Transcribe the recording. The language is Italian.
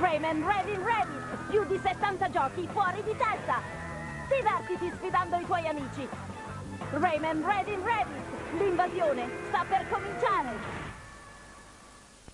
Rayman Ready Ready! Più di 70 giochi fuori di testa! Divertiti sfidando i tuoi amici! Rayman Ready Ready! L'invasione sta per cominciare!